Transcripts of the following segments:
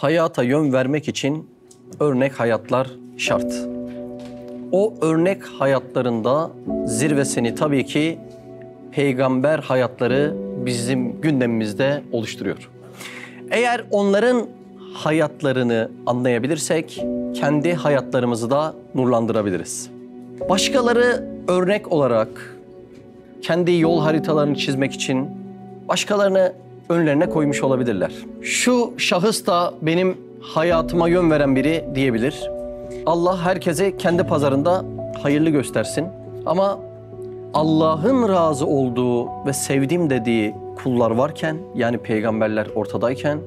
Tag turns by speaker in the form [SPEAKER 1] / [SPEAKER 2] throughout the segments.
[SPEAKER 1] hayata yön vermek için örnek hayatlar şart. O örnek hayatlarında zirvesini tabii ki peygamber hayatları bizim gündemimizde oluşturuyor. Eğer onların hayatlarını anlayabilirsek kendi hayatlarımızı da nurlandırabiliriz. Başkaları örnek olarak kendi yol haritalarını çizmek için başkalarını önlerine koymuş olabilirler. Şu şahıs da benim hayatıma yön veren biri diyebilir. Allah herkese kendi pazarında hayırlı göstersin. Ama Allah'ın razı olduğu ve sevdiğim dediği kullar varken yani peygamberler ortadayken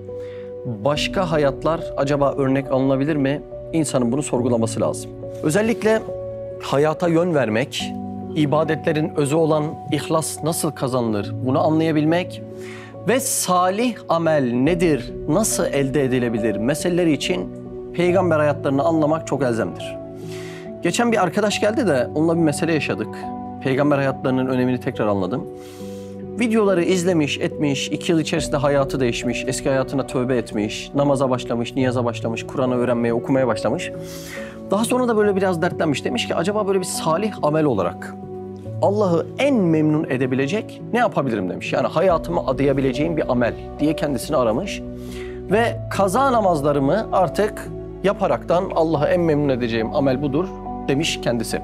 [SPEAKER 1] başka hayatlar acaba örnek alınabilir mi? İnsanın bunu sorgulaması lazım. Özellikle hayata yön vermek, ibadetlerin özü olan ihlas nasıl kazanılır bunu anlayabilmek ve salih amel nedir, nasıl elde edilebilir meseleleri için peygamber hayatlarını anlamak çok elzemdir. Geçen bir arkadaş geldi de onunla bir mesele yaşadık. Peygamber hayatlarının önemini tekrar anladım. Videoları izlemiş, etmiş, iki yıl içerisinde hayatı değişmiş, eski hayatına tövbe etmiş, namaza başlamış, niyaza başlamış, Kur'an'ı öğrenmeye, okumaya başlamış. Daha sonra da böyle biraz dertlenmiş. Demiş ki acaba böyle bir salih amel olarak Allah'ı en memnun edebilecek ne yapabilirim demiş. Yani hayatıma adayabileceğim bir amel diye kendisini aramış. Ve kaza namazlarımı artık yaparaktan Allah'ı en memnun edeceğim amel budur demiş kendisi.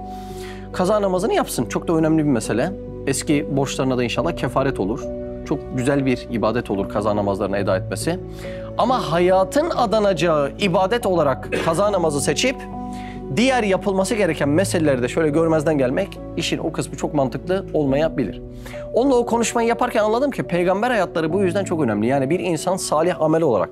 [SPEAKER 1] Kaza namazını yapsın. Çok da önemli bir mesele. Eski borçlarına da inşallah kefaret olur. Çok güzel bir ibadet olur kaza namazlarını eda etmesi. Ama hayatın adanacağı ibadet olarak kaza namazı seçip diğer yapılması gereken meseleleri de şöyle görmezden gelmek işin o kısmı çok mantıklı olmayabilir. Onunla o konuşmayı yaparken anladım ki peygamber hayatları bu yüzden çok önemli. Yani bir insan salih amel olarak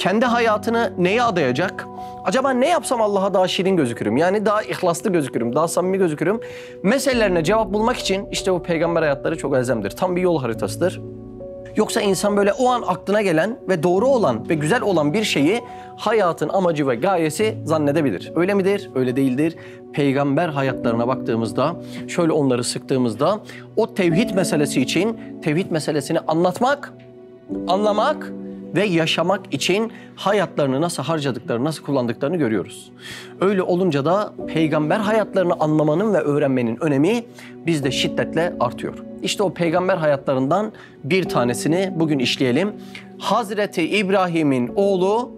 [SPEAKER 1] kendi hayatını neye adayacak? Acaba ne yapsam Allah'a daha şirin gözükürüm? Yani daha ihlaslı gözükürüm, daha samimi gözükürüm. Meselelerine cevap bulmak için işte bu peygamber hayatları çok elzemdir. Tam bir yol haritasıdır. Yoksa insan böyle o an aklına gelen ve doğru olan ve güzel olan bir şeyi hayatın amacı ve gayesi zannedebilir. Öyle midir? Öyle değildir. Peygamber hayatlarına baktığımızda, şöyle onları sıktığımızda o tevhid meselesi için tevhid meselesini anlatmak, anlamak ve yaşamak için hayatlarını nasıl harcadıklarını, nasıl kullandıklarını görüyoruz. Öyle olunca da peygamber hayatlarını anlamanın ve öğrenmenin önemi bizde şiddetle artıyor. İşte o peygamber hayatlarından bir tanesini bugün işleyelim. Hazreti İbrahim'in oğlu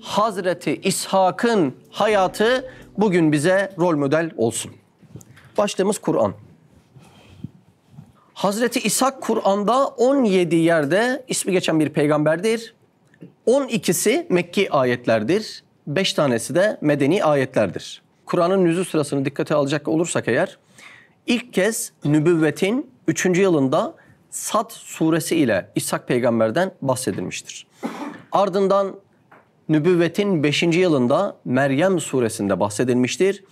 [SPEAKER 1] Hazreti İshak'ın hayatı bugün bize rol model olsun. Başlığımız Kur'an. Hazreti İshak Kur'an'da 17 yerde ismi geçen bir peygamberdir. 12'si Mekki ayetlerdir. 5 tanesi de medeni ayetlerdir. Kur'an'ın nüzul sırasını dikkate alacak olursak eğer ilk kez nübüvvetin 3. yılında Sad suresi ile İshak peygamberden bahsedilmiştir. Ardından nübüvvetin 5. yılında Meryem suresinde bahsedilmiştir.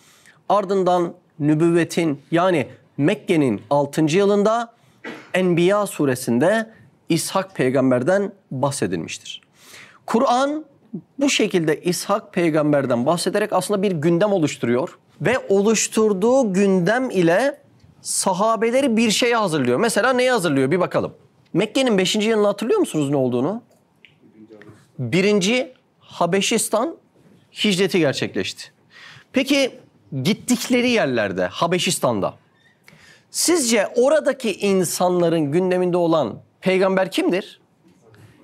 [SPEAKER 1] Ardından nübüvvetin yani Mekke'nin 6. yılında Enbiya suresinde İshak peygamberden bahsedilmiştir. Kur'an bu şekilde İshak peygamberden bahsederek aslında bir gündem oluşturuyor ve oluşturduğu gündem ile sahabeleri bir şeye hazırlıyor. Mesela neyi hazırlıyor bir bakalım. Mekke'nin 5. yılını hatırlıyor musunuz ne olduğunu? Birinci Habeşistan hicreti gerçekleşti. Peki gittikleri yerlerde Habeşistan'da sizce oradaki insanların gündeminde olan peygamber kimdir?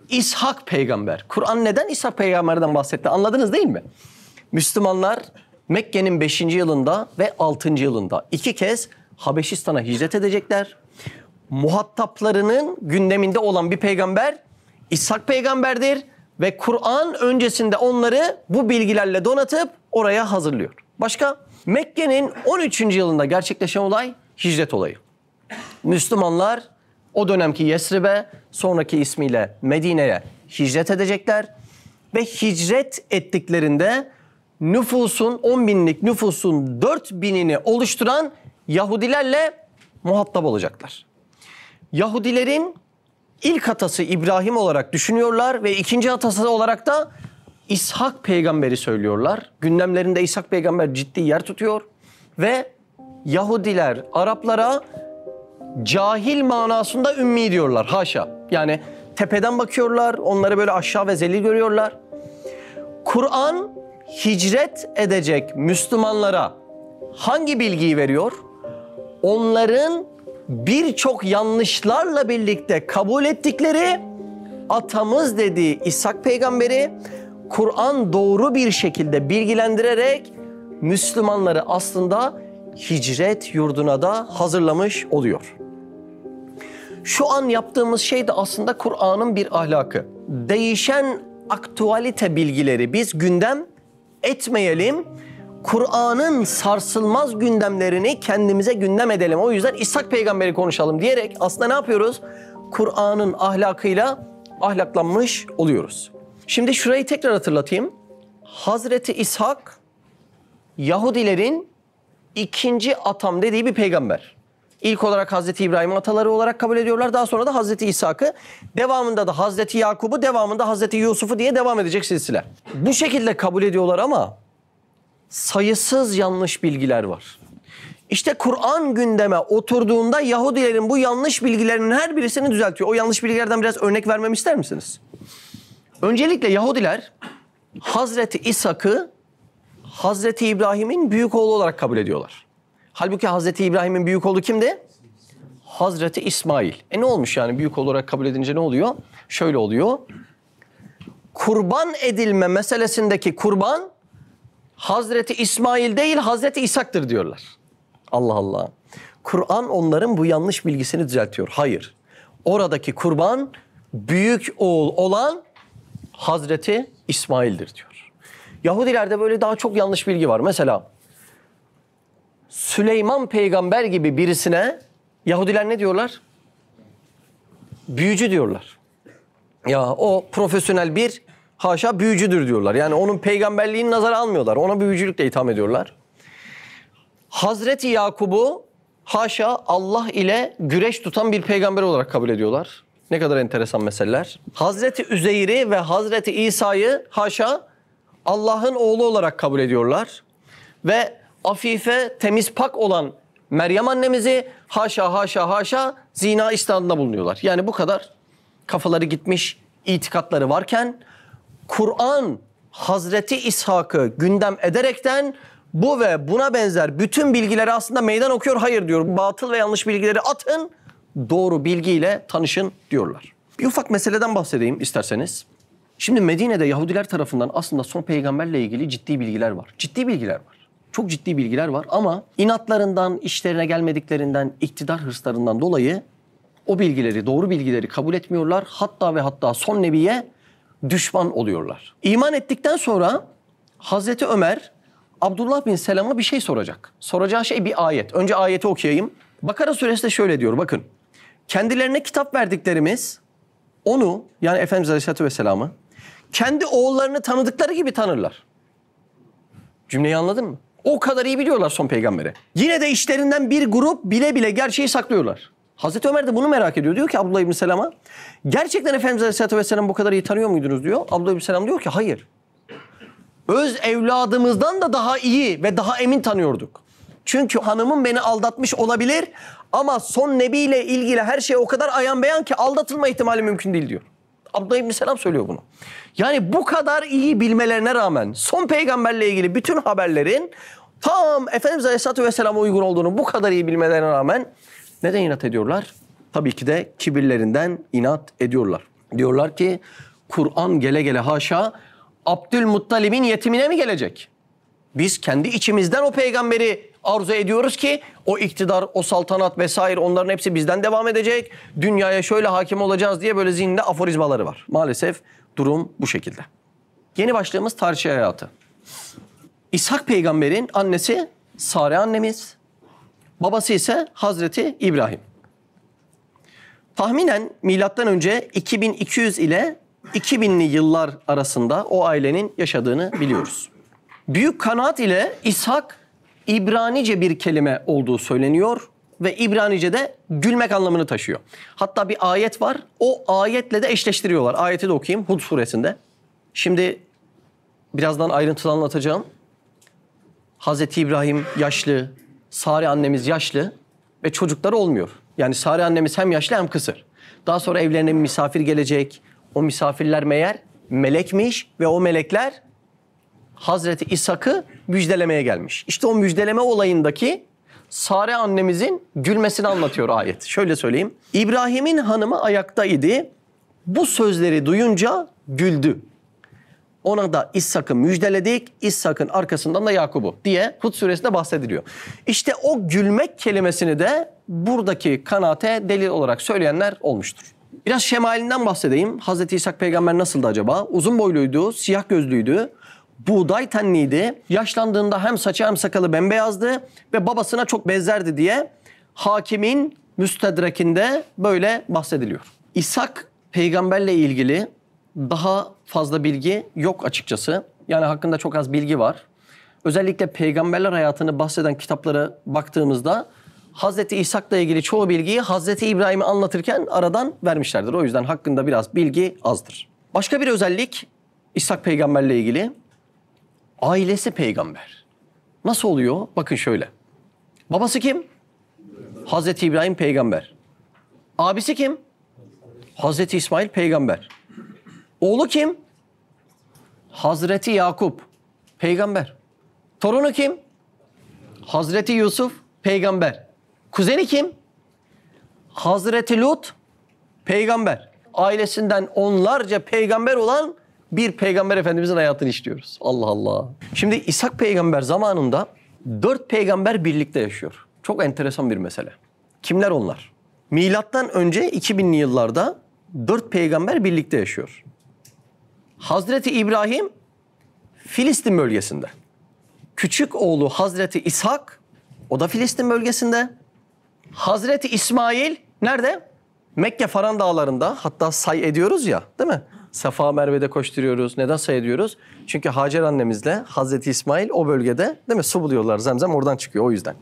[SPEAKER 1] İshak peygamber. Kur'an neden İshak peygamberden bahsetti anladınız değil mi? Müslümanlar Mekke'nin 5. yılında ve 6. yılında iki kez Habeşistan'a hicret edecekler. Muhataplarının gündeminde olan bir peygamber İshak peygamberdir ve Kur'an öncesinde onları bu bilgilerle donatıp oraya hazırlıyor. Başka? Mekke'nin 13. yılında gerçekleşen olay hicret olayı. Müslümanlar o dönemki Yesrib'e, sonraki ismiyle Medine'ye hicret edecekler. Ve hicret ettiklerinde nüfusun, 10 binlik nüfusun 4 binini oluşturan Yahudilerle muhatap olacaklar. Yahudilerin ilk atası İbrahim olarak düşünüyorlar ve ikinci atası olarak da İshak peygamberi söylüyorlar. Gündemlerinde İshak peygamber ciddi yer tutuyor ve Yahudiler Araplara cahil manasında ümmi diyorlar haşa. Yani tepeden bakıyorlar, onları böyle aşağı ve zelil görüyorlar. Kur'an hicret edecek Müslümanlara hangi bilgiyi veriyor? Onların birçok yanlışlarla birlikte kabul ettikleri atamız dediği İshak peygamberi Kur'an doğru bir şekilde bilgilendirerek Müslümanları aslında hicret yurduna da hazırlamış oluyor. Şu an yaptığımız şey de aslında Kur'an'ın bir ahlakı. Değişen aktualite bilgileri biz gündem etmeyelim. Kur'an'ın sarsılmaz gündemlerini kendimize gündem edelim. O yüzden İshak peygamberi konuşalım diyerek aslında ne yapıyoruz? Kur'an'ın ahlakıyla ahlaklanmış oluyoruz. Şimdi şurayı tekrar hatırlatayım. Hazreti İshak Yahudilerin ikinci atam dediği bir peygamber. İlk olarak Hazreti İbrahim ataları olarak kabul ediyorlar. Daha sonra da Hazreti İshak'ı, devamında da Hazreti Yakub'u, devamında Hazreti Yusuf'u diye devam edecek silsile. Bu şekilde kabul ediyorlar ama sayısız yanlış bilgiler var. İşte Kur'an gündeme oturduğunda Yahudilerin bu yanlış bilgilerinin her birisini düzeltiyor. O yanlış bilgilerden biraz örnek vermemi ister misiniz? Öncelikle Yahudiler Hazreti İshak'ı Hazreti İbrahim'in büyük oğlu olarak kabul ediyorlar. Halbuki Hazreti İbrahim'in büyük oğlu kimdi? Hazreti İsmail. E ne olmuş yani büyük olarak kabul edince ne oluyor? Şöyle oluyor. Kurban edilme meselesindeki kurban Hazreti İsmail değil Hazreti İshak'tır diyorlar. Allah Allah. Kur'an onların bu yanlış bilgisini düzeltiyor. Hayır. Oradaki kurban büyük oğul olan Hazreti İsmail'dir diyor. Yahudilerde böyle daha çok yanlış bilgi var. Mesela Süleyman peygamber gibi birisine Yahudiler ne diyorlar? Büyücü diyorlar. Ya o profesyonel bir haşa büyücüdür diyorlar. Yani onun peygamberliğini nazara almıyorlar. Ona büyücülükle itham ediyorlar. Hazreti Yakub'u haşa Allah ile güreş tutan bir peygamber olarak kabul ediyorlar. Ne kadar enteresan meseleler. Hazreti Üzeyr'i ve Hazreti İsa'yı haşa Allah'ın oğlu olarak kabul ediyorlar. Ve afife, temiz pak olan Meryem annemizi haşa haşa haşa zina istihadında bulunuyorlar. Yani bu kadar kafaları gitmiş itikatları varken Kur'an Hazreti İshak'ı gündem ederekten bu ve buna benzer bütün bilgileri aslında meydan okuyor. Hayır diyor batıl ve yanlış bilgileri atın doğru bilgiyle tanışın diyorlar. Bir ufak meseleden bahsedeyim isterseniz. Şimdi Medine'de Yahudiler tarafından aslında son peygamberle ilgili ciddi bilgiler var. Ciddi bilgiler var. Çok ciddi bilgiler var ama inatlarından, işlerine gelmediklerinden, iktidar hırslarından dolayı o bilgileri, doğru bilgileri kabul etmiyorlar. Hatta ve hatta son nebiye düşman oluyorlar. İman ettikten sonra Hazreti Ömer Abdullah bin Selam'a bir şey soracak. Soracağı şey bir ayet. Önce ayeti okuyayım. Bakara suresi de şöyle diyor bakın. Kendilerine kitap verdiklerimiz onu yani Efendimiz Aleyhisselatü Vesselam'ı kendi oğullarını tanıdıkları gibi tanırlar. Cümleyi anladın mı? O kadar iyi biliyorlar son peygamberi. Yine de işlerinden bir grup bile bile gerçeği saklıyorlar. Hazreti Ömer de bunu merak ediyor. Diyor ki Abdullah İbni Selam'a gerçekten Efendimiz Aleyhisselatü Vesselam bu kadar iyi tanıyor muydunuz diyor. Abdullah İbni Selam diyor ki hayır. Öz evladımızdan da daha iyi ve daha emin tanıyorduk. Çünkü hanımım beni aldatmış olabilir ama son nebiyle ilgili her şey o kadar ayan beyan ki aldatılma ihtimali mümkün değil diyor. Abdullah İbni Selam söylüyor bunu. Yani bu kadar iyi bilmelerine rağmen son peygamberle ilgili bütün haberlerin tam Efendimiz Aleyhisselatü Vesselam'a uygun olduğunu bu kadar iyi bilmelerine rağmen neden inat ediyorlar? Tabii ki de kibirlerinden inat ediyorlar. Diyorlar ki Kur'an gele gele haşa Abdülmuttalib'in yetimine mi gelecek? Biz kendi içimizden o peygamberi arzu ediyoruz ki o iktidar, o saltanat vesaire onların hepsi bizden devam edecek. Dünyaya şöyle hakim olacağız diye böyle zihninde aforizmaları var. Maalesef durum bu şekilde. Yeni başlığımız tarih hayatı. İshak peygamberin annesi Sare annemiz, babası ise Hazreti İbrahim. Tahminen milattan önce 2200 ile 2000'li yıllar arasında o ailenin yaşadığını biliyoruz. Büyük kanaat ile İshak İbranice bir kelime olduğu söyleniyor ve İbranice'de gülmek anlamını taşıyor. Hatta bir ayet var. O ayetle de eşleştiriyorlar. Ayeti de okuyayım Hud suresinde. Şimdi birazdan ayrıntılı anlatacağım. Hazreti İbrahim yaşlı, Sare annemiz yaşlı ve çocukları olmuyor. Yani Sare annemiz hem yaşlı hem kısır. Daha sonra evlerine misafir gelecek. O misafirler meğer melekmiş ve o melekler Hazreti İshak'ı müjdelemeye gelmiş. İşte o müjdeleme olayındaki Sare annemizin gülmesini anlatıyor ayet. Şöyle söyleyeyim. İbrahim'in hanımı ayaktaydı. Bu sözleri duyunca güldü. Ona da İshak'ı müjdeledik. İshak'ın arkasından da Yakub'u diye Hud suresinde bahsediliyor. İşte o gülmek kelimesini de buradaki kanaate delil olarak söyleyenler olmuştur. Biraz şemalinden bahsedeyim. Hazreti İshak peygamber nasıldı acaba? Uzun boyluydu, siyah gözlüydü, buğday tenliydi. Yaşlandığında hem saçı hem sakalı bembeyazdı ve babasına çok benzerdi diye hakimin müstedrekinde böyle bahsediliyor. İshak peygamberle ilgili daha fazla bilgi yok açıkçası. Yani hakkında çok az bilgi var. Özellikle peygamberler hayatını bahseden kitaplara baktığımızda Hazreti İshak'la ilgili çoğu bilgiyi Hazreti İbrahim'i anlatırken aradan vermişlerdir. O yüzden hakkında biraz bilgi azdır. Başka bir özellik İshak peygamberle ilgili ailesi peygamber. Nasıl oluyor? Bakın şöyle. Babası kim? Hazreti İbrahim peygamber. Abisi kim? Hazreti İsmail peygamber. Oğlu kim? Hazreti Yakup peygamber. Torunu kim? Hazreti Yusuf peygamber. Kuzeni kim? Hazreti Lut peygamber. Ailesinden onlarca peygamber olan bir peygamber efendimizin hayatını işliyoruz. Allah Allah. Şimdi İshak peygamber zamanında dört peygamber birlikte yaşıyor. Çok enteresan bir mesele. Kimler onlar? Milattan önce 2000'li yıllarda dört peygamber birlikte yaşıyor. Hazreti İbrahim Filistin bölgesinde. Küçük oğlu Hazreti İshak o da Filistin bölgesinde. Hazreti İsmail nerede? Mekke Faran dağlarında hatta say ediyoruz ya değil mi? Safa Merve'de koşturuyoruz. Neden say ediyoruz? Çünkü Hacer annemizle Hazreti İsmail o bölgede değil mi? Su buluyorlar zemzem oradan çıkıyor o yüzden.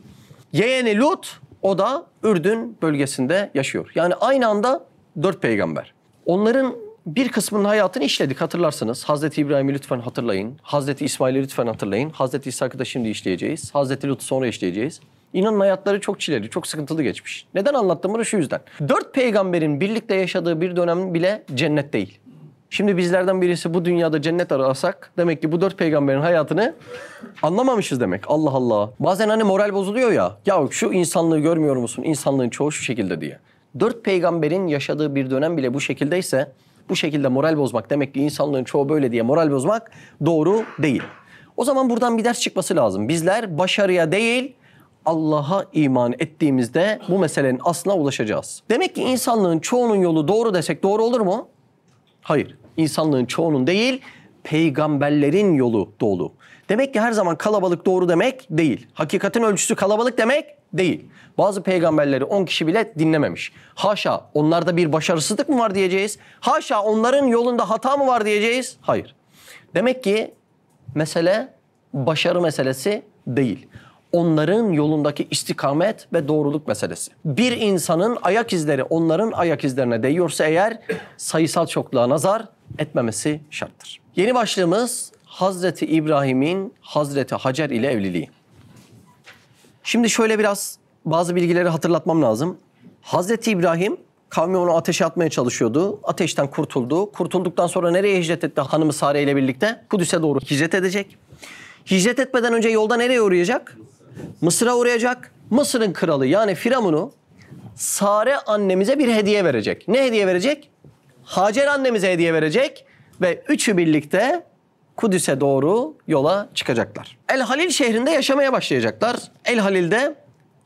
[SPEAKER 1] Yeğeni Lut o da Ürdün bölgesinde yaşıyor. Yani aynı anda dört peygamber. Onların bir kısmının hayatını işledik hatırlarsınız. Hazreti İbrahim'i lütfen hatırlayın. Hazreti İsmail'i lütfen hatırlayın. Hazreti İshak'ı da şimdi işleyeceğiz. Hazreti Lut'u sonra işleyeceğiz. İnanın hayatları çok çileli, çok sıkıntılı geçmiş. Neden anlattım bunu? Şu yüzden. Dört peygamberin birlikte yaşadığı bir dönem bile cennet değil. Şimdi bizlerden birisi bu dünyada cennet arasak demek ki bu dört peygamberin hayatını anlamamışız demek. Allah Allah. Bazen hani moral bozuluyor ya. Ya şu insanlığı görmüyor musun? İnsanlığın çoğu şu şekilde diye. Dört peygamberin yaşadığı bir dönem bile bu şekildeyse bu şekilde moral bozmak demek ki insanlığın çoğu böyle diye moral bozmak doğru değil. O zaman buradan bir ders çıkması lazım. Bizler başarıya değil Allah'a iman ettiğimizde bu meselenin aslına ulaşacağız. Demek ki insanlığın çoğunun yolu doğru desek doğru olur mu? Hayır. İnsanlığın çoğunun değil, peygamberlerin yolu doğru. Demek ki her zaman kalabalık doğru demek değil. Hakikatin ölçüsü kalabalık demek değil. Bazı peygamberleri 10 kişi bile dinlememiş. Haşa onlarda bir başarısızlık mı var diyeceğiz? Haşa onların yolunda hata mı var diyeceğiz? Hayır. Demek ki mesele başarı meselesi değil. Onların yolundaki istikamet ve doğruluk meselesi. Bir insanın ayak izleri onların ayak izlerine değiyorsa eğer sayısal çokluğa nazar etmemesi şarttır. Yeni başlığımız Hazreti İbrahim'in Hazreti Hacer ile evliliği. Şimdi şöyle biraz bazı bilgileri hatırlatmam lazım. Hazreti İbrahim kavmi onu ateşe atmaya çalışıyordu. Ateşten kurtuldu. Kurtulduktan sonra nereye hicret etti hanımı Sare ile birlikte? Kudüs'e doğru hicret edecek. Hicret etmeden önce yolda nereye uğrayacak? Mısır'a uğrayacak. Mısır'ın kralı yani Firavun'u Sare annemize bir hediye verecek. Ne hediye verecek? Hacer annemize hediye verecek ve üçü birlikte Kudüs'e doğru yola çıkacaklar. El Halil şehrinde yaşamaya başlayacaklar. El Halil'de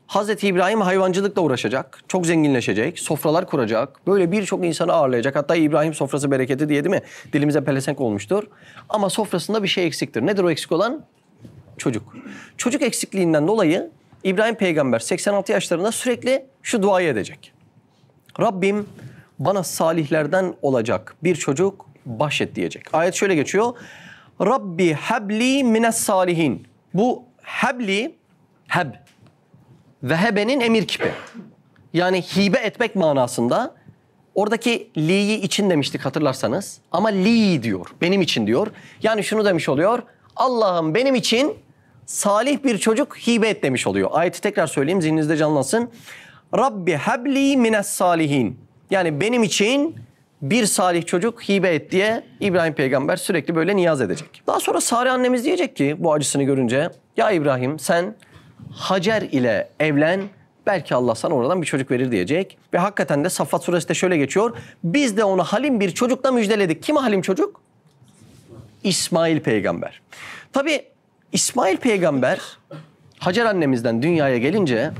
[SPEAKER 1] Hazreti İbrahim hayvancılıkla uğraşacak. Çok zenginleşecek. Sofralar kuracak. Böyle birçok insanı ağırlayacak. Hatta İbrahim sofrası bereketi diye değil mi? Dilimize pelesenk olmuştur. Ama sofrasında bir şey eksiktir. Nedir o eksik olan? Çocuk. Çocuk eksikliğinden dolayı İbrahim peygamber 86 yaşlarında sürekli şu duayı edecek. Rabbim bana salihlerden olacak bir çocuk bahşet diyecek. Ayet şöyle geçiyor. Rabbi habli mines salihin. Bu habli, heb, vehebenin emir kipi. Yani hibe etmek manasında. Oradaki li'yi için demiştik hatırlarsanız. Ama li diyor, benim için diyor. Yani şunu demiş oluyor. Allah'ım benim için salih bir çocuk hibe et demiş oluyor. Ayeti tekrar söyleyeyim zihninizde canlansın. Rabbi habli mines salihin. Yani benim için bir salih çocuk hibe et diye İbrahim peygamber sürekli böyle niyaz edecek. Daha sonra Sare annemiz diyecek ki bu acısını görünce ya İbrahim sen Hacer ile evlen belki Allah sana oradan bir çocuk verir diyecek. Ve hakikaten de Saffat suresi de şöyle geçiyor. Biz de onu halim bir çocukla müjdeledik. Kim halim çocuk? İsmail peygamber. Tabi İsmail peygamber Hacer annemizden dünyaya gelince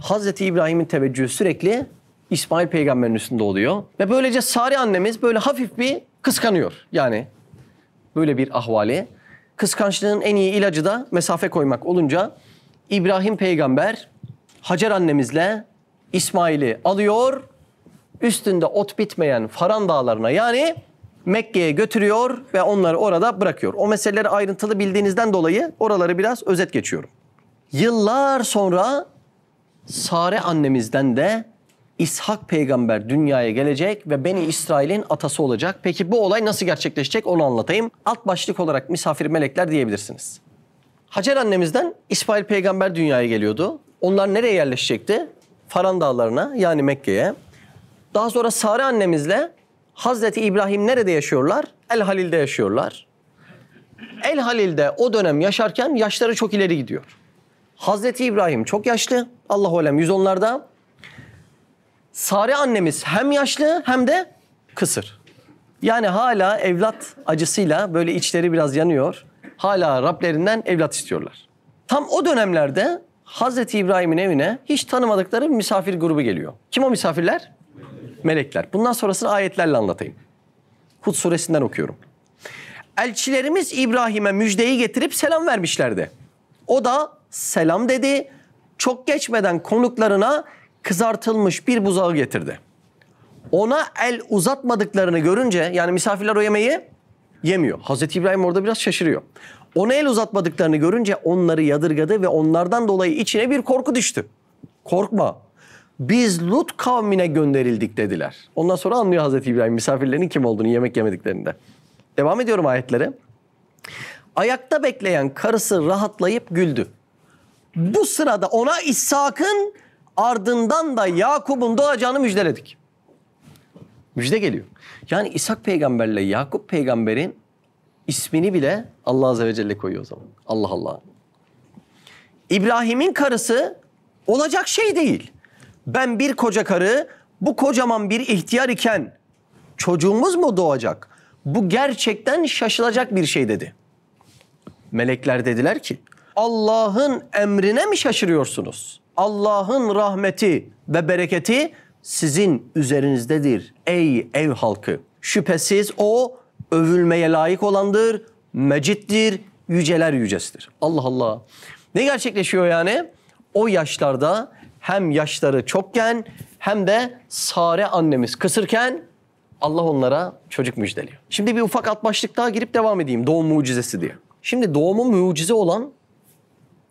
[SPEAKER 1] Hazreti İbrahim'in teveccühü sürekli İsmail peygamberin üstünde oluyor. Ve böylece Sari annemiz böyle hafif bir kıskanıyor. Yani böyle bir ahvali. Kıskançlığın en iyi ilacı da mesafe koymak olunca İbrahim peygamber Hacer annemizle İsmail'i alıyor. Üstünde ot bitmeyen Faran dağlarına yani Mekke'ye götürüyor ve onları orada bırakıyor. O meseleleri ayrıntılı bildiğinizden dolayı oraları biraz özet geçiyorum. Yıllar sonra Sare annemizden de İshak peygamber dünyaya gelecek ve Beni İsrail'in atası olacak. Peki bu olay nasıl gerçekleşecek onu anlatayım. Alt başlık olarak misafir melekler diyebilirsiniz. Hacer annemizden İsmail peygamber dünyaya geliyordu. Onlar nereye yerleşecekti? Faran dağlarına yani Mekke'ye. Daha sonra Sare annemizle Hazreti İbrahim nerede yaşıyorlar? El Halil'de yaşıyorlar. El Halil'de o dönem yaşarken yaşları çok ileri gidiyor. Hazreti İbrahim çok yaşlı. Allahu alem 110'larda. Sare annemiz hem yaşlı hem de kısır. Yani hala evlat acısıyla böyle içleri biraz yanıyor. Hala Rablerinden evlat istiyorlar. Tam o dönemlerde Hazreti İbrahim'in evine hiç tanımadıkları bir misafir grubu geliyor. Kim o misafirler? Melekler. Bundan sonrasını ayetlerle anlatayım. Hud suresinden okuyorum. Elçilerimiz İbrahim'e müjdeyi getirip selam vermişlerdi. O da selam dedi. Çok geçmeden konuklarına kızartılmış bir buzağı getirdi. Ona el uzatmadıklarını görünce yani misafirler o yemeği yemiyor. Hazreti İbrahim orada biraz şaşırıyor. Ona el uzatmadıklarını görünce onları yadırgadı ve onlardan dolayı içine bir korku düştü. Korkma. Biz Lut kavmine gönderildik dediler. Ondan sonra anlıyor Hazreti İbrahim misafirlerin kim olduğunu yemek yemediklerinde. Devam ediyorum ayetlere. Ayakta bekleyen karısı rahatlayıp güldü. Bu sırada ona İshak'ın ardından da Yakup'un doğacağını müjdeledik. Müjde geliyor. Yani İshak peygamberle Yakup peygamberin ismini bile Allah Azze ve Celle koyuyor o zaman. Allah Allah. İbrahim'in karısı olacak şey değil. Ben bir koca karı, bu kocaman bir ihtiyar iken çocuğumuz mu doğacak? Bu gerçekten şaşılacak bir şey dedi. Melekler dediler ki Allah'ın emrine mi şaşırıyorsunuz? Allah'ın rahmeti ve bereketi sizin üzerinizdedir ey ev halkı. Şüphesiz o övülmeye layık olandır, mecittir, yüceler yücesidir. Allah Allah. Ne gerçekleşiyor yani? O yaşlarda hem yaşları çokken hem de Sare annemiz kısırken Allah onlara çocuk müjdeliyor. Şimdi bir ufak alt başlık daha girip devam edeyim doğum mucizesi diye. Şimdi doğumu mucize olan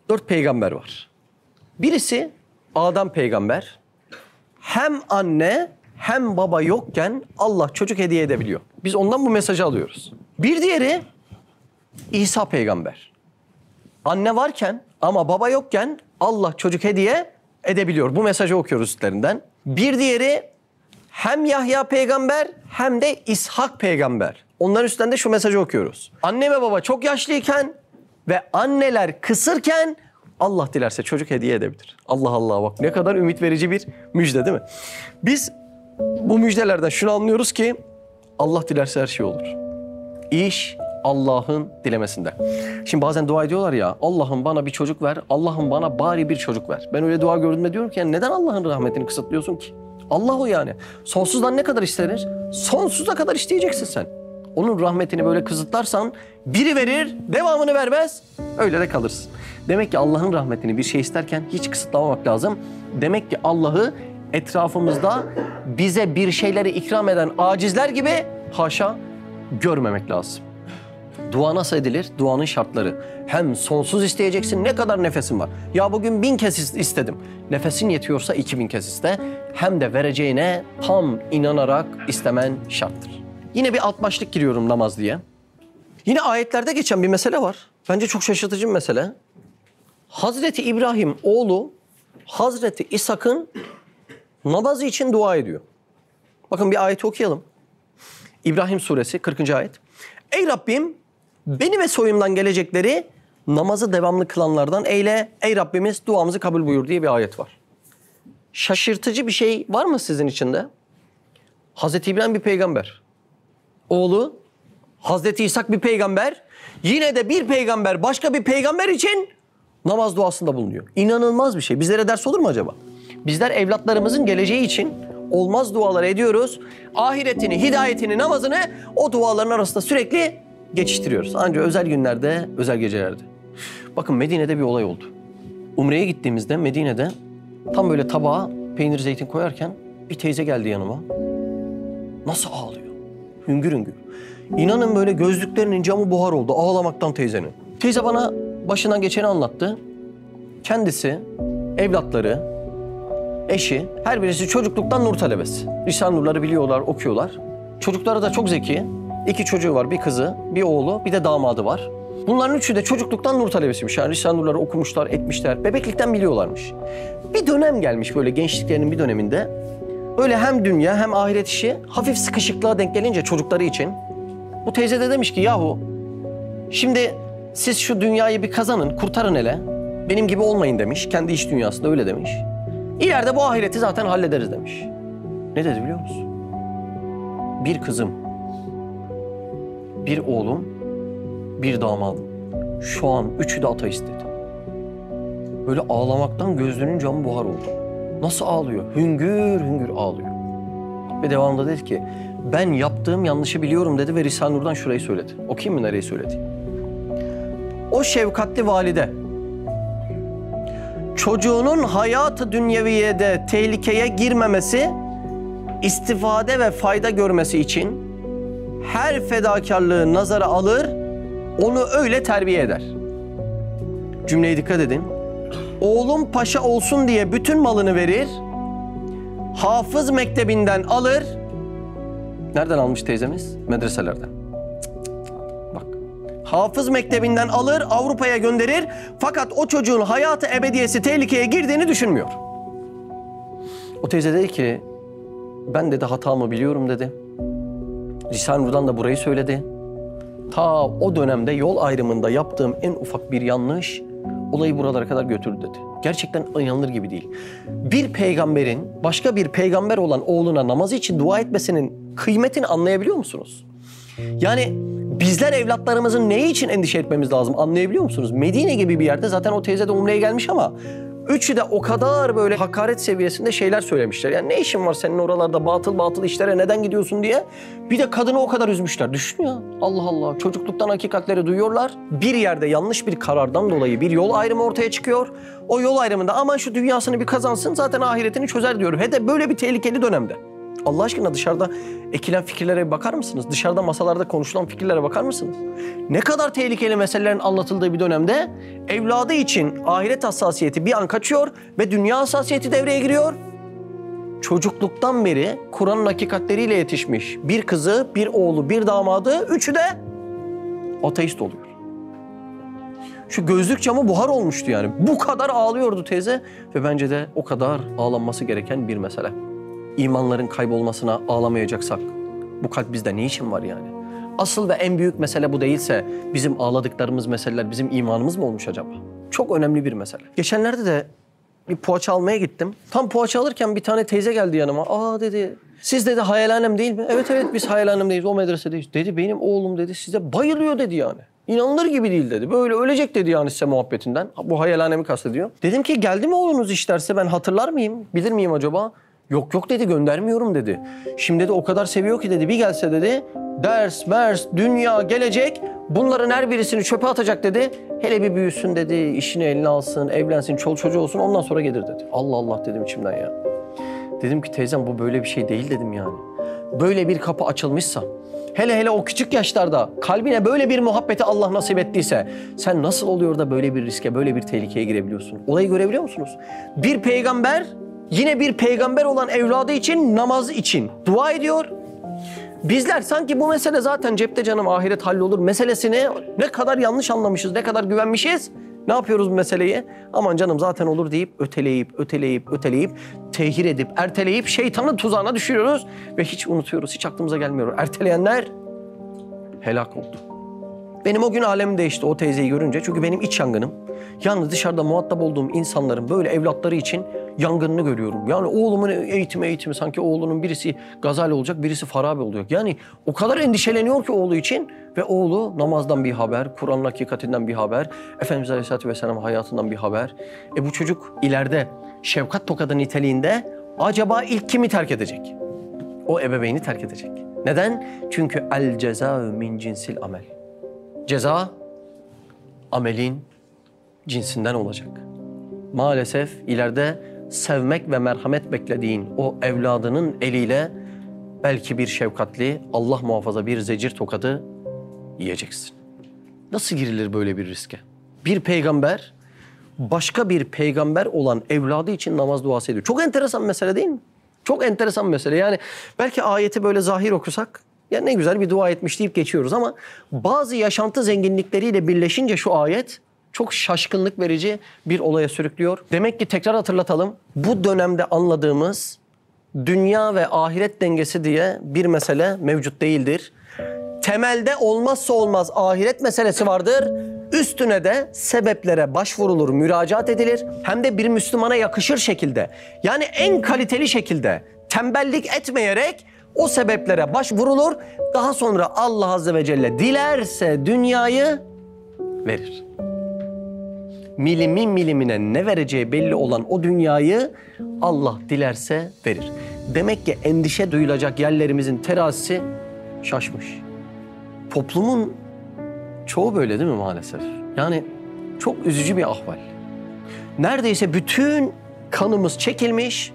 [SPEAKER 1] dört peygamber var. Birisi Adem peygamber. Hem anne hem baba yokken Allah çocuk hediye edebiliyor. Biz ondan bu mesajı alıyoruz. Bir diğeri İsa peygamber. Anne varken ama baba yokken Allah çocuk hediye edebiliyor. Bu mesajı okuyoruz üstlerinden. Bir diğeri hem Yahya peygamber hem de İshak peygamber. Onların üstünden de şu mesajı okuyoruz. Anne ve baba çok yaşlıyken ve anneler kısırken Allah dilerse çocuk hediye edebilir. Allah Allah bak ne kadar ümit verici bir müjde değil mi? Biz bu müjdelerden şunu anlıyoruz ki Allah dilerse her şey olur. İş Allah'ın dilemesinde. Şimdi bazen dua ediyorlar ya Allah'ım bana bir çocuk ver, Allah'ım bana bari bir çocuk ver. Ben öyle dua gördüğümde diyorum ki yani neden Allah'ın rahmetini kısıtlıyorsun ki? Allah o yani. Sonsuzdan ne kadar istenir? Sonsuza kadar isteyeceksin sen. Onun rahmetini böyle kısıtlarsan biri verir, devamını vermez, öyle de kalırsın. Demek ki Allah'ın rahmetini bir şey isterken hiç kısıtlamamak lazım. Demek ki Allah'ı etrafımızda bize bir şeyleri ikram eden acizler gibi haşa görmemek lazım. Dua nasıl edilir? Duanın şartları. Hem sonsuz isteyeceksin ne kadar nefesin var. Ya bugün bin kez istedim. Nefesin yetiyorsa iki bin kez iste. Hem de vereceğine tam inanarak istemen şarttır. Yine bir alt başlık giriyorum namaz diye. Yine ayetlerde geçen bir mesele var. Bence çok şaşırtıcı bir mesele. Hazreti İbrahim oğlu Hazreti İshak'ın namazı için dua ediyor. Bakın bir ayeti okuyalım. İbrahim suresi 40. ayet. Ey Rabbim beni ve soyumdan gelecekleri namazı devamlı kılanlardan eyle. Ey Rabbimiz duamızı kabul buyur diye bir ayet var. Şaşırtıcı bir şey var mı sizin içinde? Hazreti İbrahim bir peygamber. Oğlu Hazreti İshak bir peygamber. Yine de bir peygamber başka bir peygamber için namaz duasında bulunuyor. İnanılmaz bir şey. Bizlere ders olur mu acaba? Bizler evlatlarımızın geleceği için olmaz dualar ediyoruz. Ahiretini, hidayetini, namazını o duaların arasında sürekli geçiştiriyoruz. Ancak özel günlerde, özel gecelerde. Bakın Medine'de bir olay oldu. Umre'ye gittiğimizde Medine'de tam böyle tabağa peynir zeytin koyarken bir teyze geldi yanıma. Nasıl ağlıyor? Hüngür hüngür. İnanın böyle gözlüklerinin camı buhar oldu ağlamaktan teyzenin. Teyze bana başından geçeni anlattı. Kendisi, evlatları, eşi, her birisi çocukluktan nur talebesi. Risale nurları biliyorlar, okuyorlar. Çocukları da çok zeki. İki çocuğu var, bir kızı, bir oğlu, bir de damadı var. Bunların üçü de çocukluktan nur talebesiymiş. Yani Risale nurları okumuşlar, etmişler. Bebeklikten biliyorlarmış. Bir dönem gelmiş böyle gençliklerinin bir döneminde. Öyle hem dünya hem ahiret işi hafif sıkışıklığa denk gelince çocukları için. Bu teyze de demiş ki yahu şimdi siz şu dünyayı bir kazanın, kurtarın hele. Benim gibi olmayın demiş. Kendi iş dünyasında öyle demiş. İleride bu ahireti zaten hallederiz demiş. Ne dedi biliyor musun? Bir kızım, bir oğlum, bir damadım. Şu an üçü de ateist dedi. Böyle ağlamaktan gözlerinin camı buhar oldu. Nasıl ağlıyor? Hüngür hüngür ağlıyor. Ve devamında dedi ki ben yaptığım yanlışı biliyorum dedi ve Risale Nur'dan şurayı söyledi. Okuyayım mı nereyi söyledi? O şefkatli valide çocuğunun hayatı dünyeviyede tehlikeye girmemesi, istifade ve fayda görmesi için her fedakarlığı nazara alır, onu öyle terbiye eder. Cümleye dikkat edin. Oğlum paşa olsun diye bütün malını verir, hafız mektebinden alır. Nereden almış teyzemiz? Medreselerden. Bak. Hafız mektebinden alır, Avrupa'ya gönderir. Fakat o çocuğun hayatı ebediyesi tehlikeye girdiğini düşünmüyor. O teyze dedi ki, ben dedi hatamı biliyorum dedi. Risale Nur'dan da burayı söyledi. Ta o dönemde yol ayrımında yaptığım en ufak bir yanlış olayı buralara kadar götürdü dedi. Gerçekten inanılır gibi değil. Bir peygamberin başka bir peygamber olan oğluna namazı için dua etmesinin kıymetini anlayabiliyor musunuz? Yani bizler evlatlarımızın neyi için endişe etmemiz lazım anlayabiliyor musunuz? Medine gibi bir yerde zaten o teyze de umreye gelmiş ama üçü de o kadar böyle hakaret seviyesinde şeyler söylemişler. Yani ne işin var senin oralarda batıl batıl işlere neden gidiyorsun diye. Bir de kadını o kadar üzmüşler. Düşün Allah Allah çocukluktan hakikatleri duyuyorlar. Bir yerde yanlış bir karardan dolayı bir yol ayrımı ortaya çıkıyor. O yol ayrımında aman şu dünyasını bir kazansın zaten ahiretini çözer diyor. He de böyle bir tehlikeli dönemde. Allah aşkına dışarıda ekilen fikirlere bakar mısınız? Dışarıda masalarda konuşulan fikirlere bakar mısınız? Ne kadar tehlikeli meselelerin anlatıldığı bir dönemde evladı için ahiret hassasiyeti bir an kaçıyor ve dünya hassasiyeti devreye giriyor. Çocukluktan beri Kur'an'ın hakikatleriyle yetişmiş bir kızı, bir oğlu, bir damadı, üçü de ateist oluyor. Şu gözlük camı buhar olmuştu yani. Bu kadar ağlıyordu teyze ve bence de o kadar ağlanması gereken bir mesele imanların kaybolmasına ağlamayacaksak bu kalp bizde ne için var yani? Asıl ve en büyük mesele bu değilse bizim ağladıklarımız meseleler bizim imanımız mı olmuş acaba? Çok önemli bir mesele. Geçenlerde de bir poğaça almaya gittim. Tam poğaça alırken bir tane teyze geldi yanıma. Aa dedi siz dedi hayalhanem değil mi? Evet evet biz hayalhanemdeyiz o medresedeyiz. Dedi benim oğlum dedi size bayılıyor dedi yani. İnanılır gibi değil dedi. Böyle ölecek dedi yani size muhabbetinden. Bu hayalhanemi kastediyor. Dedim ki geldi mi oğlunuz iş derse ben hatırlar mıyım? Bilir miyim acaba? Yok yok dedi göndermiyorum dedi. Şimdi de o kadar seviyor ki dedi bir gelse dedi ders, mers, dünya, gelecek bunların her birisini çöpe atacak dedi. Hele bir büyüsün dedi, işini eline alsın, evlensin, çoluk çocuğu olsun ondan sonra gelir dedi. Allah Allah dedim içimden ya. Dedim ki teyzem bu böyle bir şey değil dedim yani. Böyle bir kapı açılmışsa, hele hele o küçük yaşlarda kalbine böyle bir muhabbeti Allah nasip ettiyse sen nasıl oluyor da böyle bir riske, böyle bir tehlikeye girebiliyorsun? Olayı görebiliyor musunuz? Bir peygamber yine bir peygamber olan evladı için namaz için dua ediyor. Bizler sanki bu mesele zaten cepte canım ahiret hallolur meselesini ne kadar yanlış anlamışız, ne kadar güvenmişiz Ne yapıyoruz bu meseleyi? Aman canım zaten olur deyip öteleyip, öteleyip, öteleyip, tehir edip, erteleyip şeytanın tuzağına düşürüyoruz ve hiç unutuyoruz, hiç aklımıza gelmiyor. Erteleyenler helak oldu. Benim o gün alemim değişti o teyzeyi görünce. Çünkü benim iç yangınım. Yalnız dışarıda muhatap olduğum insanların böyle evlatları için yangınını görüyorum. Yani oğlumun eğitimi eğitimi sanki oğlunun birisi gazal olacak, birisi farabe olacak. Yani o kadar endişeleniyor ki oğlu için ve oğlu namazdan bir haber, Kur'an'ın hakikatinden bir haber, Efendimiz Aleyhisselatü Vesselam hayatından bir haber. E bu çocuk ileride şefkat tokadı niteliğinde acaba ilk kimi terk edecek? O ebeveyni terk edecek. Neden? Çünkü el ceza min cinsil amel. Ceza amelin cinsinden olacak. Maalesef ileride sevmek ve merhamet beklediğin o evladının eliyle belki bir şefkatli, Allah muhafaza bir zecir tokadı yiyeceksin. Nasıl girilir böyle bir riske? Bir peygamber başka bir peygamber olan evladı için namaz duası ediyor. Çok enteresan mesele değil mi? Çok enteresan mesele. Yani belki ayeti böyle zahir okusak ya ne güzel bir dua etmiş deyip geçiyoruz ama bazı yaşantı zenginlikleriyle birleşince şu ayet çok şaşkınlık verici bir olaya sürüklüyor. Demek ki tekrar hatırlatalım. Bu dönemde anladığımız dünya ve ahiret dengesi diye bir mesele mevcut değildir. Temelde olmazsa olmaz ahiret meselesi vardır. Üstüne de sebeplere başvurulur, müracaat edilir. Hem de bir Müslümana yakışır şekilde. Yani en kaliteli şekilde tembellik etmeyerek o sebeplere başvurulur. Daha sonra Allah Azze ve Celle dilerse dünyayı verir. Milimi milimine ne vereceği belli olan o dünyayı Allah dilerse verir. Demek ki endişe duyulacak yerlerimizin terazisi şaşmış. Toplumun çoğu böyle değil mi maalesef? Yani çok üzücü bir ahval. Neredeyse bütün kanımız çekilmiş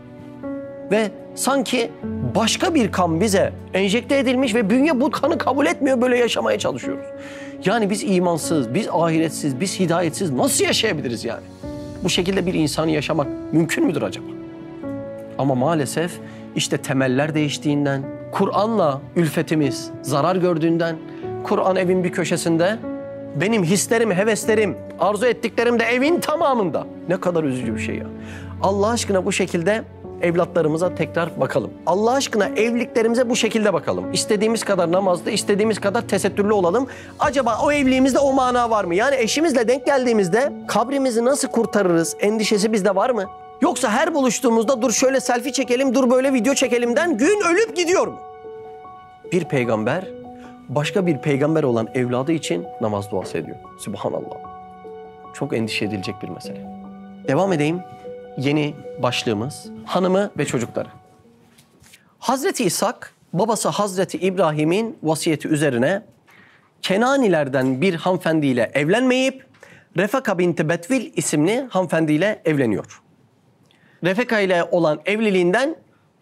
[SPEAKER 1] ve sanki başka bir kan bize enjekte edilmiş ve bünye bu kanı kabul etmiyor böyle yaşamaya çalışıyoruz. Yani biz imansız, biz ahiretsiz, biz hidayetsiz nasıl yaşayabiliriz yani? Bu şekilde bir insanı yaşamak mümkün müdür acaba? Ama maalesef işte temeller değiştiğinden, Kur'an'la ülfetimiz zarar gördüğünden, Kur'an evin bir köşesinde, benim hislerim, heveslerim, arzu ettiklerim de evin tamamında. Ne kadar üzücü bir şey ya. Allah aşkına bu şekilde evlatlarımıza tekrar bakalım. Allah aşkına evliliklerimize bu şekilde bakalım. İstediğimiz kadar namazlı, istediğimiz kadar tesettürlü olalım. Acaba o evliliğimizde o mana var mı? Yani eşimizle denk geldiğimizde kabrimizi nasıl kurtarırız endişesi bizde var mı? Yoksa her buluştuğumuzda dur şöyle selfie çekelim, dur böyle video çekelimden gün ölüp gidiyor mu? Bir peygamber başka bir peygamber olan evladı için namaz duası ediyor. Subhanallah. Çok endişe edilecek bir mesele. Devam edeyim. Yeni başlığımız hanımı ve çocukları. Hazreti İshak babası Hazreti İbrahim'in vasiyeti üzerine Kenanilerden bir hanımefendiyle evlenmeyip Refeka binti Betvil isimli hanımefendiyle evleniyor. Refeka ile olan evliliğinden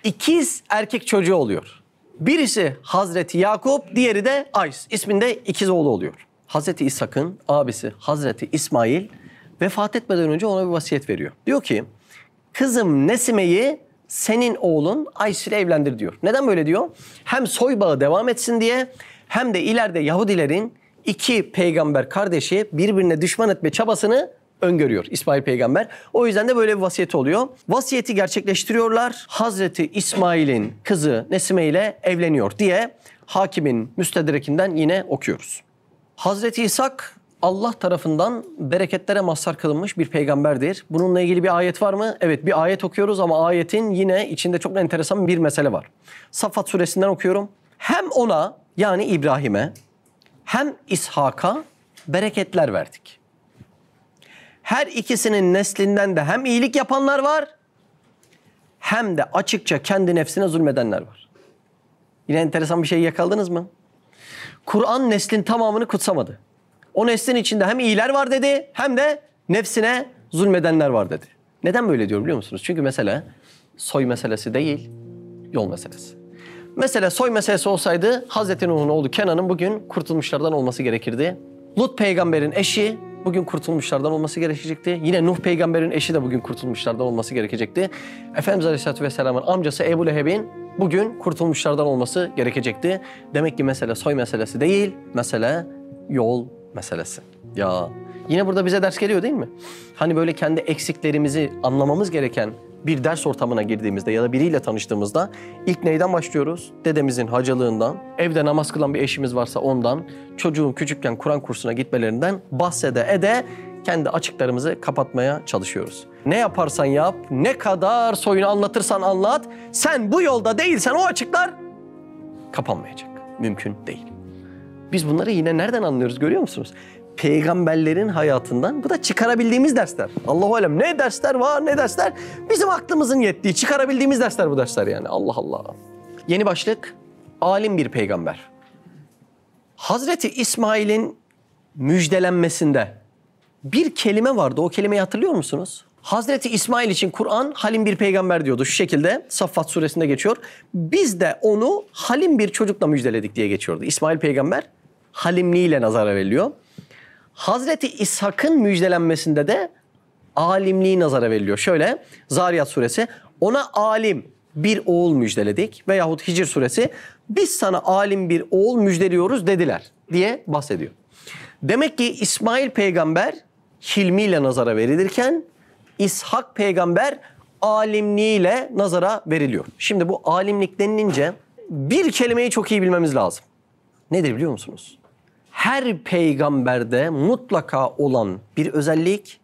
[SPEAKER 1] ikiz erkek çocuğu oluyor. Birisi Hazreti Yakup, diğeri de Ays. isminde ikiz oğlu oluyor. Hazreti İshak'ın abisi Hazreti İsmail vefat etmeden önce ona bir vasiyet veriyor. Diyor ki, kızım Nesime'yi senin oğlun Ays ile evlendir diyor. Neden böyle diyor? Hem soy bağı devam etsin diye hem de ileride Yahudilerin iki peygamber kardeşi birbirine düşman etme çabasını öngörüyor İsmail peygamber. O yüzden de böyle bir vasiyeti oluyor. Vasiyeti gerçekleştiriyorlar. Hazreti İsmail'in kızı Nesime ile evleniyor diye hakimin müstedrekinden yine okuyoruz. Hazreti İshak Allah tarafından bereketlere mazhar kılınmış bir peygamberdir. Bununla ilgili bir ayet var mı? Evet bir ayet okuyoruz ama ayetin yine içinde çok enteresan bir mesele var. Saffat suresinden okuyorum. Hem ona yani İbrahim'e hem İshak'a bereketler verdik. Her ikisinin neslinden de hem iyilik yapanlar var hem de açıkça kendi nefsine zulmedenler var. Yine enteresan bir şey yakaladınız mı? Kur'an neslin tamamını kutsamadı. O neslin içinde hem iyiler var dedi hem de nefsine zulmedenler var dedi. Neden böyle diyor biliyor musunuz? Çünkü mesele soy meselesi değil, yol meselesi. Mesela soy meselesi olsaydı Hazreti Nuh'un oğlu Kenan'ın bugün kurtulmuşlardan olması gerekirdi. Lut peygamberin eşi bugün kurtulmuşlardan olması gerekecekti. Yine Nuh peygamberin eşi de bugün kurtulmuşlardan olması gerekecekti. Efendimiz Aleyhisselatü Vesselam'ın amcası Ebu Leheb'in bugün kurtulmuşlardan olması gerekecekti. Demek ki mesele soy meselesi değil, mesele yol meselesi. Ya Yine burada bize ders geliyor değil mi? Hani böyle kendi eksiklerimizi anlamamız gereken bir ders ortamına girdiğimizde ya da biriyle tanıştığımızda ilk neyden başlıyoruz? Dedemizin hacalığından, evde namaz kılan bir eşimiz varsa ondan, çocuğun küçükken Kur'an kursuna gitmelerinden bahsede ede kendi açıklarımızı kapatmaya çalışıyoruz. Ne yaparsan yap, ne kadar soyunu anlatırsan anlat, sen bu yolda değilsen o açıklar kapanmayacak. Mümkün değil. Biz bunları yine nereden anlıyoruz görüyor musunuz? Peygamberlerin hayatından bu da çıkarabildiğimiz dersler. Allahu alem ne dersler var ne dersler. Bizim aklımızın yettiği çıkarabildiğimiz dersler bu dersler yani. Allah Allah. Yeni başlık alim bir peygamber. Hazreti İsmail'in müjdelenmesinde bir kelime vardı. O kelimeyi hatırlıyor musunuz? Hazreti İsmail için Kur'an halim bir peygamber diyordu. Şu şekilde Saffat suresinde geçiyor. Biz de onu halim bir çocukla müjdeledik diye geçiyordu. İsmail peygamber halimliğiyle nazara veriliyor. Hazreti İshak'ın müjdelenmesinde de alimliği nazara veriliyor. Şöyle Zariyat suresi ona alim bir oğul müjdeledik veyahut Hicr suresi biz sana alim bir oğul müjdeliyoruz dediler diye bahsediyor. Demek ki İsmail peygamber hilmiyle nazara verilirken İshak peygamber alimliğiyle nazara veriliyor. Şimdi bu alimlik denilince bir kelimeyi çok iyi bilmemiz lazım. Nedir biliyor musunuz? Her peygamberde mutlaka olan bir özellik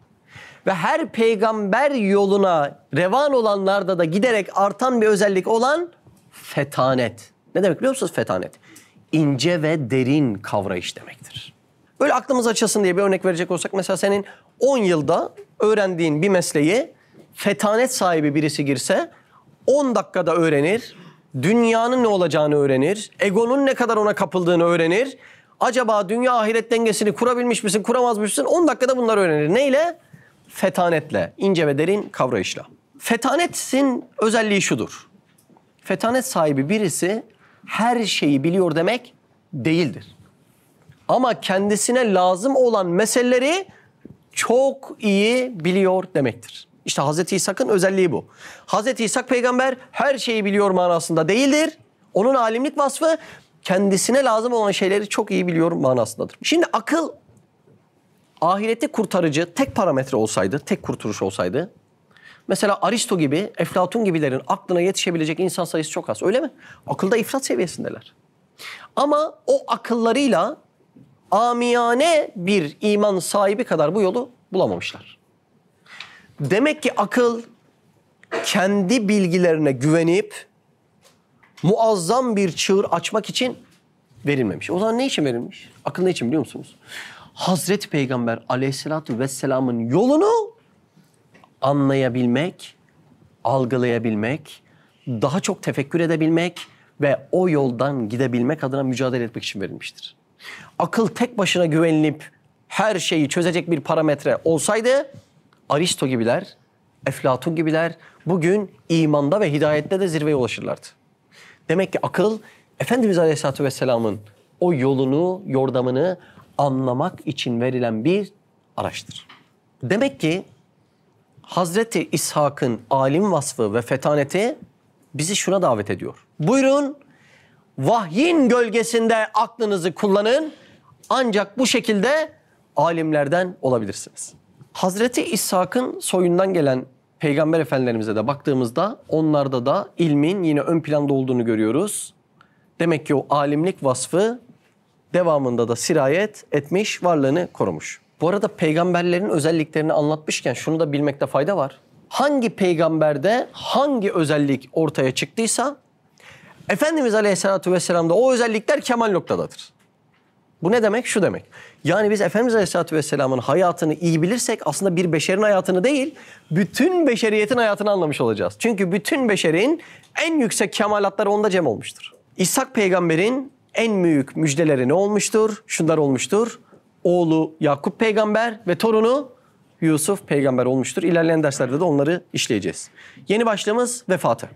[SPEAKER 1] ve her peygamber yoluna revan olanlarda da giderek artan bir özellik olan fetanet. Ne demek biliyor musunuz fetanet? İnce ve derin kavrayış demektir. Böyle aklımız açılsın diye bir örnek verecek olsak mesela senin 10 yılda öğrendiğin bir mesleği fetanet sahibi birisi girse 10 dakikada öğrenir. Dünyanın ne olacağını öğrenir. Egonun ne kadar ona kapıldığını öğrenir. Acaba dünya ahiret dengesini kurabilmiş misin, kuramaz mısın? 10 dakikada bunları öğrenir. Neyle? Fetanetle, ince ve derin kavrayışla. Fetanetin özelliği şudur. Fetanet sahibi birisi her şeyi biliyor demek değildir. Ama kendisine lazım olan meseleleri çok iyi biliyor demektir. İşte Hazreti İshak'ın özelliği bu. Hazreti İshak peygamber her şeyi biliyor manasında değildir. Onun alimlik vasfı kendisine lazım olan şeyleri çok iyi biliyor manasındadır. Şimdi akıl ahireti kurtarıcı tek parametre olsaydı, tek kurtuluş olsaydı Mesela Aristo gibi, Eflatun gibilerin aklına yetişebilecek insan sayısı çok az. Öyle mi? Akılda ifrat seviyesindeler. Ama o akıllarıyla amiyane bir iman sahibi kadar bu yolu bulamamışlar. Demek ki akıl kendi bilgilerine güvenip muazzam bir çığır açmak için verilmemiş. O zaman ne için verilmiş? Akıl ne için biliyor musunuz? Hazreti Peygamber aleyhissalatü vesselamın yolunu anlayabilmek, algılayabilmek, daha çok tefekkür edebilmek ve o yoldan gidebilmek adına mücadele etmek için verilmiştir. Akıl tek başına güvenilip her şeyi çözecek bir parametre olsaydı Aristo gibiler, Eflatun gibiler bugün imanda ve hidayette de zirveye ulaşırlardı. Demek ki akıl Efendimiz Aleyhisselatü Vesselam'ın o yolunu, yordamını anlamak için verilen bir araçtır. Demek ki Hazreti İshak'ın alim vasfı ve fetaneti bizi şuna davet ediyor. Buyurun vahyin gölgesinde aklınızı kullanın ancak bu şekilde alimlerden olabilirsiniz. Hazreti İshak'ın soyundan gelen peygamber efendilerimize de baktığımızda onlarda da ilmin yine ön planda olduğunu görüyoruz. Demek ki o alimlik vasfı devamında da sirayet etmiş, varlığını korumuş. Bu arada peygamberlerin özelliklerini anlatmışken şunu da bilmekte fayda var. Hangi peygamberde hangi özellik ortaya çıktıysa Efendimiz Aleyhisselatü Vesselam'da o özellikler kemal noktadadır. Bu ne demek? Şu demek. Yani biz Efendimiz Aleyhisselatü Vesselam'ın hayatını iyi bilirsek aslında bir beşerin hayatını değil, bütün beşeriyetin hayatını anlamış olacağız. Çünkü bütün beşerin en yüksek kemalatları onda cem olmuştur. İshak peygamberin en büyük müjdeleri ne olmuştur? Şunlar olmuştur. Oğlu Yakup peygamber ve torunu Yusuf peygamber olmuştur. İlerleyen derslerde de onları işleyeceğiz. Yeni başlığımız vefatı.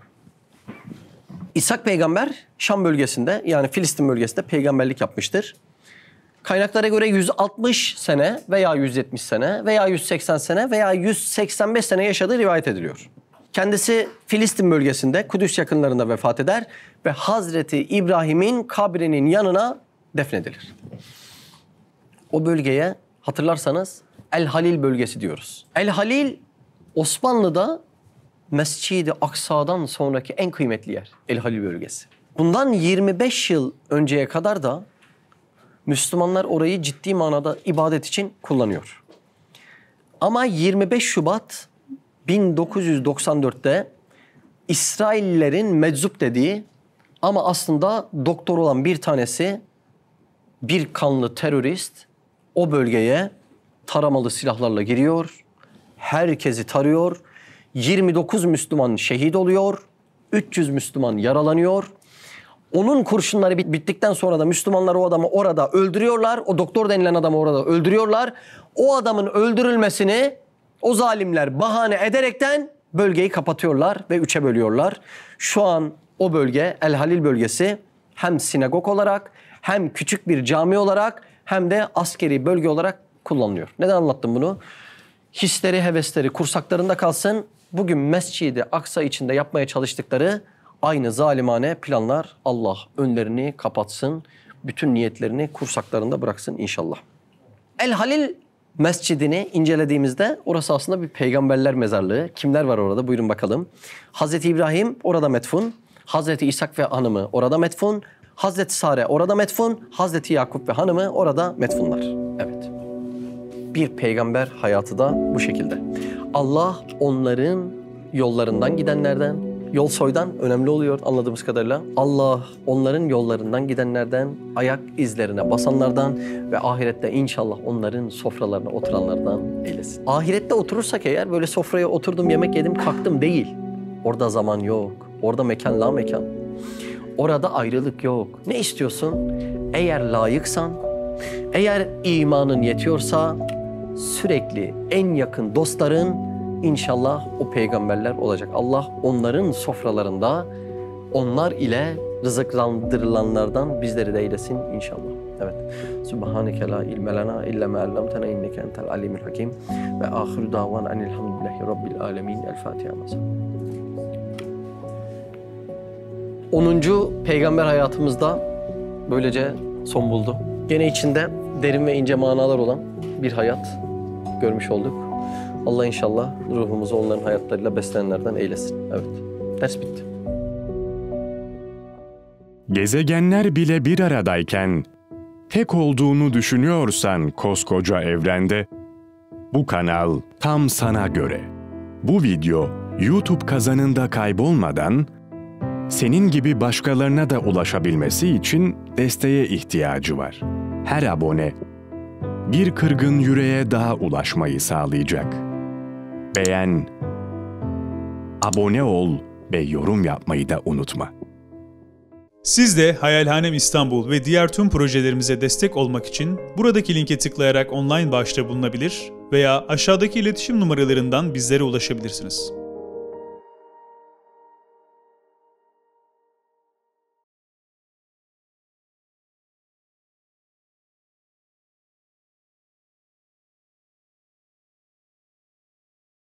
[SPEAKER 1] İshak peygamber Şam bölgesinde yani Filistin bölgesinde peygamberlik yapmıştır. Kaynaklara göre 160 sene veya 170 sene veya 180 sene veya 185 sene yaşadığı rivayet ediliyor. Kendisi Filistin bölgesinde Kudüs yakınlarında vefat eder ve Hazreti İbrahim'in kabrinin yanına defnedilir. O bölgeye hatırlarsanız El Halil bölgesi diyoruz. El Halil Osmanlı'da Mescid-i Aksa'dan sonraki en kıymetli yer. El Halil bölgesi. Bundan 25 yıl önceye kadar da Müslümanlar orayı ciddi manada ibadet için kullanıyor. Ama 25 Şubat 1994'te İsraillerin meczup dediği ama aslında doktor olan bir tanesi bir kanlı terörist o bölgeye taramalı silahlarla giriyor. Herkesi tarıyor. 29 Müslüman şehit oluyor. 300 Müslüman yaralanıyor. Onun kurşunları bit- bittikten sonra da Müslümanlar o adamı orada öldürüyorlar. O doktor denilen adamı orada öldürüyorlar. O adamın öldürülmesini o zalimler bahane ederekten bölgeyi kapatıyorlar ve üçe bölüyorlar. Şu an o bölge El Halil bölgesi hem sinagog olarak hem küçük bir cami olarak hem de askeri bölge olarak kullanılıyor. Neden anlattım bunu? Hisleri, hevesleri kursaklarında kalsın. Bugün Mescid-i Aksa içinde yapmaya çalıştıkları aynı zalimane planlar Allah önlerini kapatsın. Bütün niyetlerini kursaklarında bıraksın inşallah. El Halil Mescidini incelediğimizde orası aslında bir peygamberler mezarlığı. Kimler var orada? Buyurun bakalım. Hazreti İbrahim orada metfun. Hazreti İshak ve hanımı orada metfun. Hazreti Sare orada metfun. Hazreti Yakup ve hanımı orada metfunlar. Evet. Bir peygamber hayatı da bu şekilde. Allah onların yollarından gidenlerden, yol soydan önemli oluyor anladığımız kadarıyla. Allah onların yollarından gidenlerden, ayak izlerine basanlardan ve ahirette inşallah onların sofralarına oturanlardan eylesin. Ahirette oturursak eğer böyle sofraya oturdum, yemek yedim, kalktım değil. Orada zaman yok. Orada mekan la mekan. Orada ayrılık yok. Ne istiyorsun? Eğer layıksan, eğer imanın yetiyorsa sürekli en yakın dostların inşallah o peygamberler olacak. Allah onların sofralarında onlar ile rızıklandırılanlardan bizleri de eylesin inşallah. Evet. Subhaneke la ilme lena illa ma allamtena inneke entel alimul hakim ve ahiru davan enilhamdülillahi rabbil alemin. El Fatiha. 10. peygamber hayatımızda böylece son buldu. Gene içinde derin ve ince manalar olan bir hayat görmüş olduk. Allah inşallah ruhumuzu onların hayatlarıyla beslenenlerden eylesin. Evet. Ders bitti.
[SPEAKER 2] Gezegenler bile bir aradayken tek olduğunu düşünüyorsan koskoca evrende bu kanal tam sana göre. Bu video YouTube kazanında kaybolmadan senin gibi başkalarına da ulaşabilmesi için desteğe ihtiyacı var. Her abone bir kırgın yüreğe daha ulaşmayı sağlayacak. Beğen, abone ol ve yorum yapmayı da unutma.
[SPEAKER 3] Siz de Hayalhanem İstanbul ve diğer tüm projelerimize destek olmak için buradaki linke tıklayarak online bağışta bulunabilir veya aşağıdaki iletişim numaralarından bizlere ulaşabilirsiniz.